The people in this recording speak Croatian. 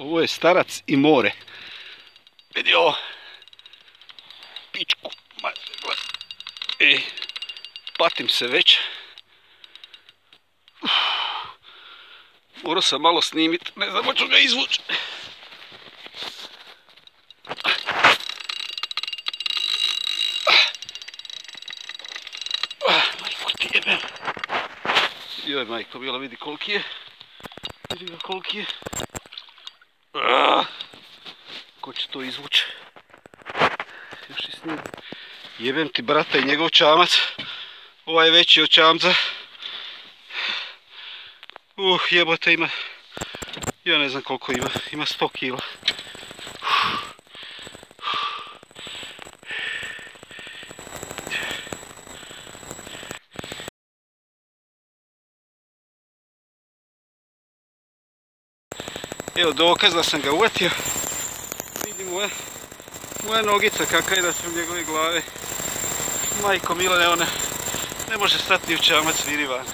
Ovo je starac i more. Vidi ovo. Pičku. Ej, patim se već. Morao sam malo snimit, ne znam hoću ga izvući. Joj majko, bila vidi koliki je. Vidi ga koliki je. Ko će to izvući? Još i snim. Jebem ti brata i njegov čamac. Ovaj je veći od čamca. Uh, jebote ima. Ja ne znam koliko ima. Ima 100 kila. Evo dokaz da sam ga uvatio. Vidim moja, moja nogica kakva je da sam njegove glave. Majko Milane, ona ne može stati ni u čamac, vidi van.